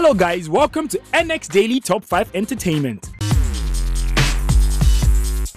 Hello guys, welcome to NX Daily Top 5 Entertainment.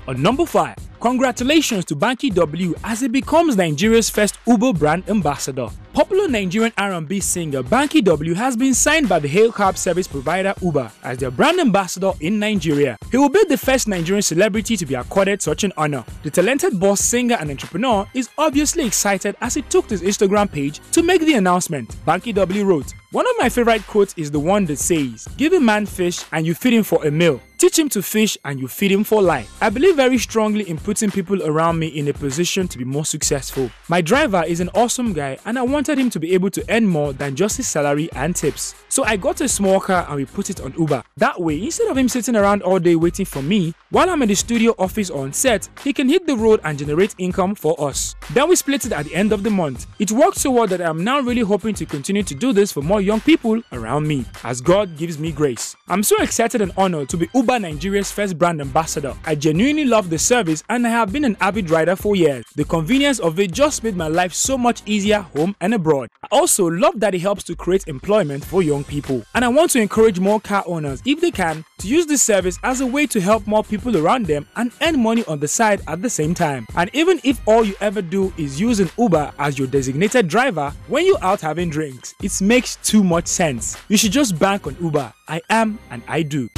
On number 5, congratulations to Banky W as he becomes Nigeria's first Uber brand ambassador. Popular Nigerian R&B singer Banky W has been signed by the hail cab service provider Uber as their brand ambassador in Nigeria. He will be the first Nigerian celebrity to be accorded such an honor. The talented boss singer and entrepreneur is obviously excited as he took to his Instagram page to make the announcement. Banky W wrote, one of my favorite quotes is the one that says, Give a man fish and you feed him for a meal. Teach him to fish and you feed him for life. I believe very strongly in putting people around me in a position to be more successful. My driver is an awesome guy and I wanted him to be able to earn more than just his salary and tips. So I got a small car and we put it on Uber. That way, instead of him sitting around all day waiting for me, while I'm in the studio office or on set, he can hit the road and generate income for us. Then we split it at the end of the month. It worked so well that I'm now really hoping to continue to do this for more young people around me, as God gives me grace. I'm so excited and honored to be Uber Nigeria's first brand ambassador. I genuinely love the service and I have been an avid rider for years. The convenience of it just made my life so much easier home and abroad. I also love that it helps to create employment for young people. And I want to encourage more car owners, if they can, to use this service as a way to help more people around them and earn money on the side at the same time. And even if all you ever do is use an Uber as your designated driver when you're out having drinks, it makes too much sense. You should just bank on Uber. I am and I do.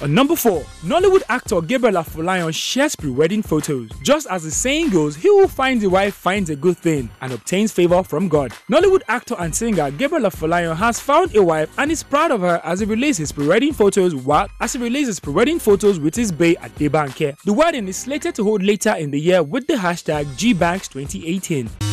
On number 4, Nollywood actor Gabriel Afolayan shares pre-wedding photos. Just as the saying goes, he who finds a wife finds a good thing and obtains favor from God. Nollywood actor and singer Gabriel Afolayan has found a wife and is proud of her as he releases his pre-wedding photos while as he releases pre-wedding photos with his bae Adebanke. The wedding is slated to hold later in the year with the hashtag GBanks2018.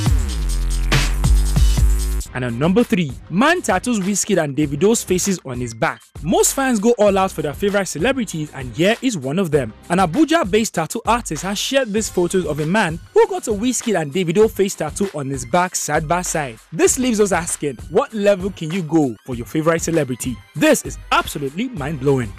And on number 3, man tattoos Wizkid and Davido's faces on his back. Most fans go all out for their favorite celebrities and here is one of them. An Abuja-based tattoo artist has shared these photos of a man who got a Wizkid and Davido face tattoo on his back side by side. This leaves us asking, what level can you go for your favorite celebrity? This is absolutely mind-blowing.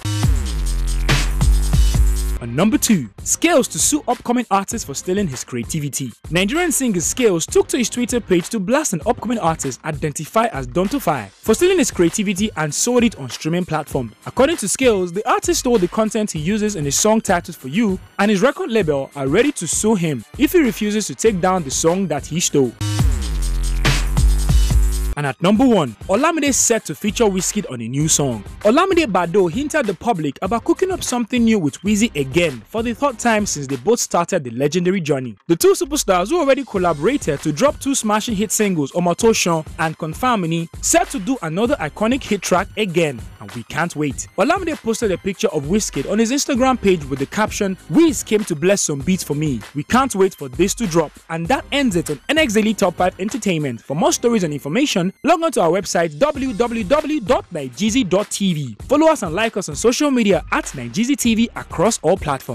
On number 2, Skales to sue upcoming artist for stealing his creativity. Nigerian singer Skales took to his Twitter page to blast an upcoming artist identified as Dontofy for stealing his creativity and sold it on streaming platform. According to Skales, the artist stole the content he uses in his song titled For You and his record label are ready to sue him if he refuses to take down the song that he stole. And at number 1, Olamide set to feature Wizkid on a new song. Olamide Baddo hinted the public about cooking up something new with Wizzy again for the third time since they both started the legendary journey. The two superstars who already collaborated to drop two smashing hit singles Omo To Shan and Confirmini set to do another iconic hit track again and we can't wait. Olamide posted a picture of Wizkid on his Instagram page with the caption, Wiz came to bless some beats for me. We can't wait for this to drop. And that ends it on NX Daily Top 5 Entertainment. For more stories and information, log on to our website www.nigezie.tv. Follow us and like us on social media at NigezieTV across all platforms.